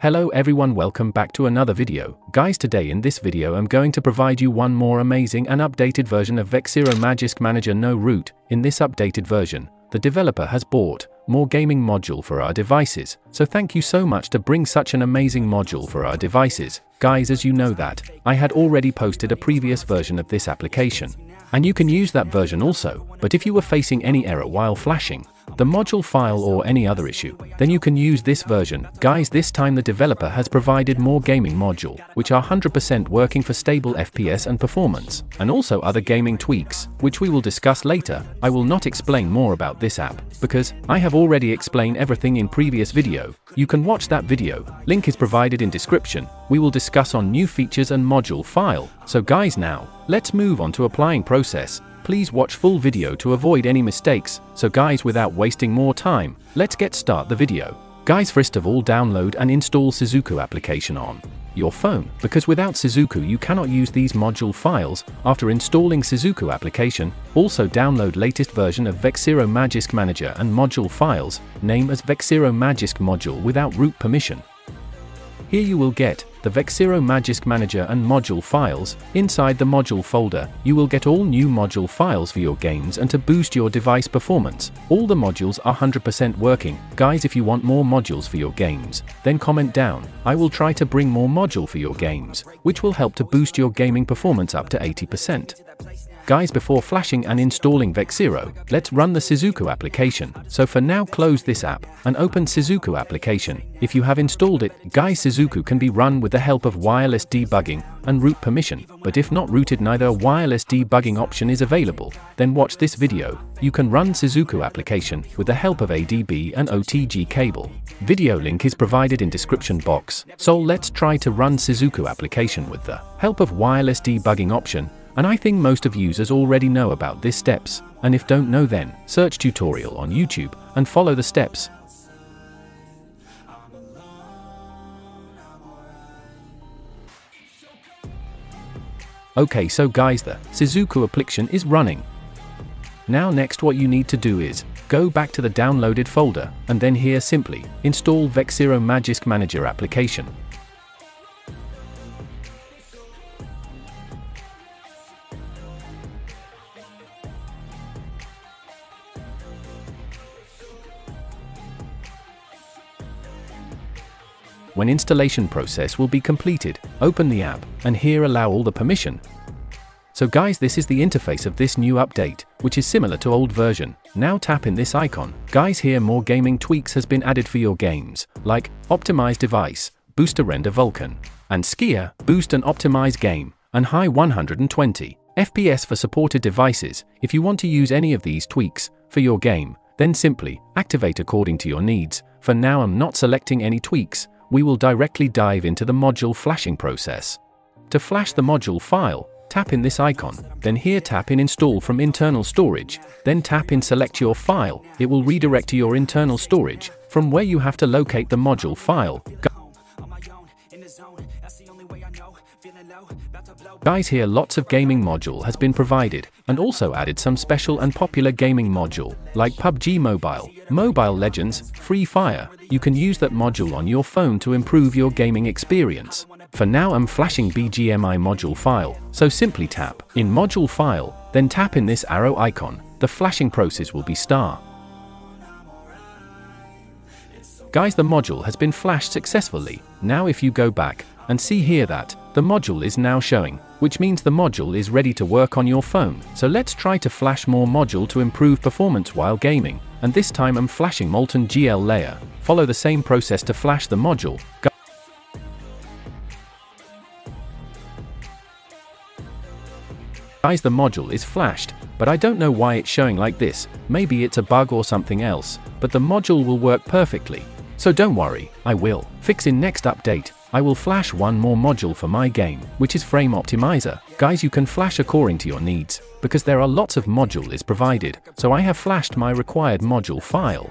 Hello everyone welcome back to another video. Guys today in this video I'm going to provide you one more amazing and updated version of Vexero Magisk Manager No Root. In this updated version, the developer has bought more gaming module for our devices, so thank you so much to bring such an amazing module for our devices. Guys as you know that, I had already posted a previous version of this application. And you can use that version also, but if you were facing any error while flashing, the module file or any other issue, then you can use this version. Guys this time the developer has provided more gaming module, which are 100% working for stable FPS and performance, and also other gaming tweaks, which we will discuss later. I will not explain more about this app, because I have already explained everything in previous video. You can watch that video, link is provided in description. We will discuss on new features and module file. So guys now, let's move on to applying process. Please watch full video to avoid any mistakes, so guys without wasting more time, let's get start the video. Guys first of all download and install Suzuku application on your phone, because without Suzuku you cannot use these module files. After installing Suzuku application, also download latest version of Vexero Magisk Manager and module files, name as Vexero Magisk module without root permission. Here you will get the Vexero Magisk Manager and module files. Inside the module folder, you will get all new module files for your games and to boost your device performance. All the modules are 100% working. Guys, if you want more modules for your games, then comment down. I will try to bring more module for your games, which will help to boost your gaming performance up to 80%. Guys before flashing and installing Vexero, let's run the Suzuku application. So for now close this app and open Suzuku application. If you have installed it, Guy Suzuku can be run with the help of wireless debugging and root permission, but if not rooted neither wireless debugging option is available, then watch this video. You can run Suzuku application with the help of ADB and OTG cable. Video link is provided in description box. So let's try to run Suzuku application with the help of wireless debugging option and I think most of users already know about these steps, and if don't know then, search tutorial on YouTube and follow the steps. Okay so guys the Suzuku application is running. Now next what you need to do is, go back to the downloaded folder, and then here simply, install Vexero Magisk Manager application. When installation process will be completed, open the app, and here allow all the permission. So guys this is the interface of this new update, which is similar to old version. Now tap in this icon. Guys here more gaming tweaks has been added for your games, like Optimize Device, Booster Render Vulkan, and Skia, Boost and Optimize Game, and High 120 FPS for supported devices. If you want to use any of these tweaks for your game, then simply activate according to your needs. For now I'm not selecting any tweaks, we will directly dive into the module flashing process. To flash the module file, tap in this icon, then here tap in Install from internal storage, then tap in Select your file, it will redirect to your internal storage, from where you have to locate the module file. Guys here lots of gaming module has been provided, and also added some special and popular gaming module, like PUBG Mobile, Mobile Legends, Free Fire. You can use that module on your phone to improve your gaming experience. For now I'm flashing BGMI module file, so simply tap in module file, then tap in this arrow icon, the flashing process will be star. Guys the module has been flashed successfully, now if you go back, and see here that, the module is now showing, which means the module is ready to work on your phone. So let's try to flash more module to improve performance while gaming, and this time I'm flashing Molten GL layer. Follow the same process to flash the module. Go Guys the module is flashed, but I don't know why it's showing like this, maybe it's a bug or something else, but the module will work perfectly. So don't worry, I will fix in next update. I will flash one more module for my game, which is Frame Optimizer. Guys you can flash according to your needs, because there are lots of module is provided, so I have flashed my required module file.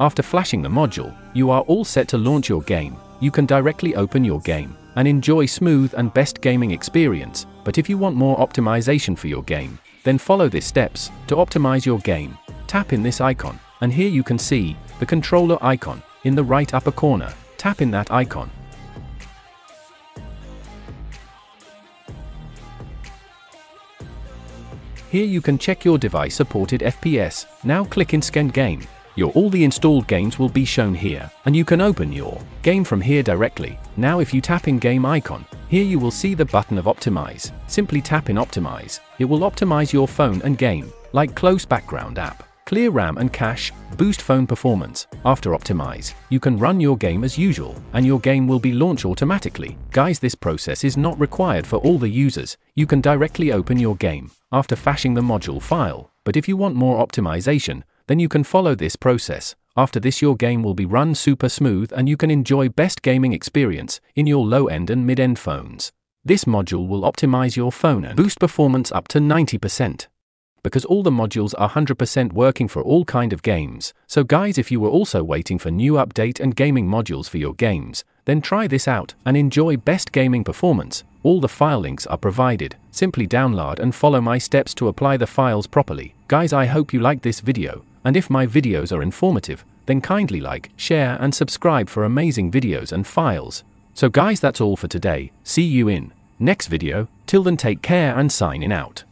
After flashing the module, you are all set to launch your game. You can directly open your game and enjoy smooth and best gaming experience. But if you want more optimization for your game, then follow these steps to optimize your game. Tap in this icon, and here you can see the controller icon in the right upper corner. Tap in that icon. Here you can check your device supported FPS. Now click in Scan Game. Your all the installed games will be shown here, and you can open your game from here directly. Now if you tap in Game icon, here you will see the button of Optimize. Simply tap in Optimize. It will optimize your phone and game, like close background app, clear RAM and cache, boost phone performance. After Optimize, you can run your game as usual, and your game will be launched automatically. Guys this process is not required for all the users, you can directly open your game after flashing the module file, but if you want more optimization, then you can follow this process. After this your game will be run super smooth and you can enjoy best gaming experience in your low-end and mid-end phones. This module will optimize your phone and boost performance up to 90%. Because all the modules are 100% working for all kind of games. So guys if you were also waiting for new update and gaming modules for your games, then try this out and enjoy best gaming performance. All the file links are provided. Simply download and follow my steps to apply the files properly. Guys I hope you like this video, and if my videos are informative, then kindly like, share and subscribe for amazing videos and files. So guys that's all for today, see you in next video, till then take care and signing out.